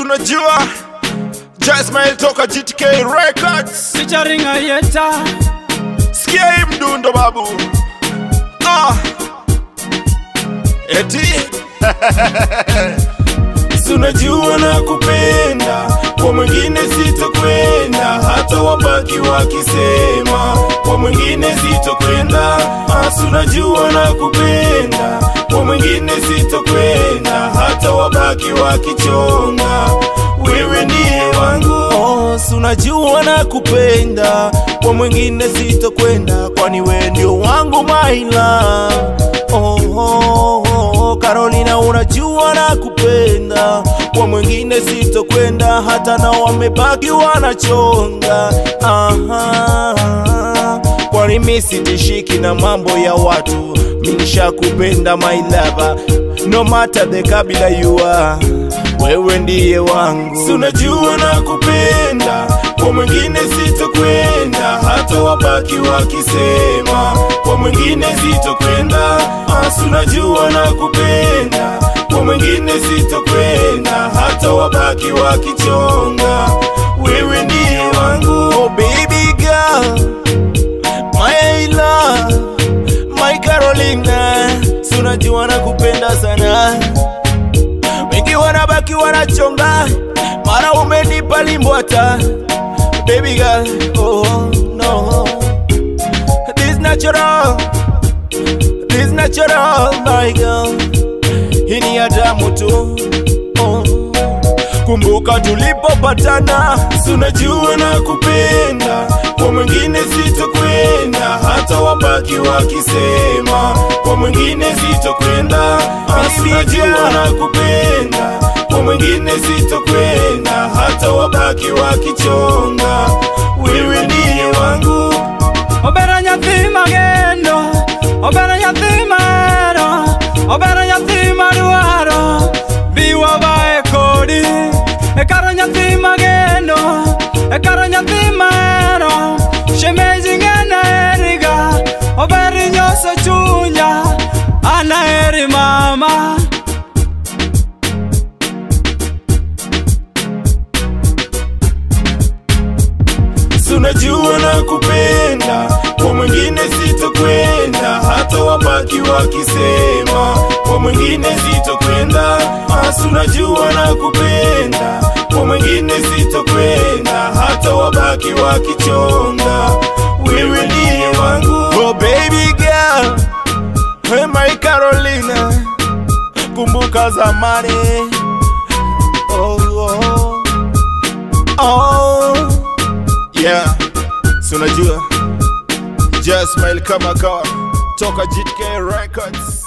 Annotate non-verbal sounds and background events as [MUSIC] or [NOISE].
tunajua Jasmine toka GTK Records. Featuring Ayeta. Sikia hii mdundo babu. Ah. eti. [LAUGHS] Tunajua na kupenda kwa mwingine sitokwenda hata wabaki wakisema kwa mwingine sitokwenda. Asunajua na kupenda kwa mwingine sitokwenda hata kichonga, wewe ndiye wangu. Oh, sunajua na kupenda kwa mwingine sitokwenda kwani wewe ndio wangu maila oh, oh, oh, Carolina unajua na kupenda kwa mwingine sitokwenda hata na wamebaki wanachonga. Aha. kwani mi sitishiki na mambo ya watu. Minishakupenda my lover no matter the kabila you are wewe ndiye wangu. Sunajua na kupenda kwa mwingine sitokwenda hata wabaki wakisema. Kwa mwingine sitokwenda asunajua na kupenda. Kwa mwingine sitokwenda hata wabaki wakichonga. Wewe ndiye wangu. Oh baby girl wanachonga mara umenipa limbwata. Baby girl oh no. This natural this natural my girl. Hii ni ya damu tu oh. kumbuka tulipopatana sunajua na kupenda. Kwa mwingine sitokwenda hata wabaki wakisema. Kwa mwingine sitokwenda asunajua na kupenda kwa zitokwenda hata wabaki wakichonga. Wewe ndiye wangu. Obera nyathi magendo Obera nyathi mahero Obera nyathi madwaro dhi bae kodi Ekaro nyathi magendo Ekaro nyathi mahero Shemeji ng'ena eriga Oberi nyoso sunajua na kupenda kwa mwingine sitokwenda hata wabaki wakisema. Kwa mwingine sitokwenda asunajua na kupenda kwa mwingine sitokwenda hata wabaki wakichonga. Wewe ndiye wangu. Oh baby girl. Hey my Carolina. Kumbuka zamani unajua Just smile kama kawa toka GTK Records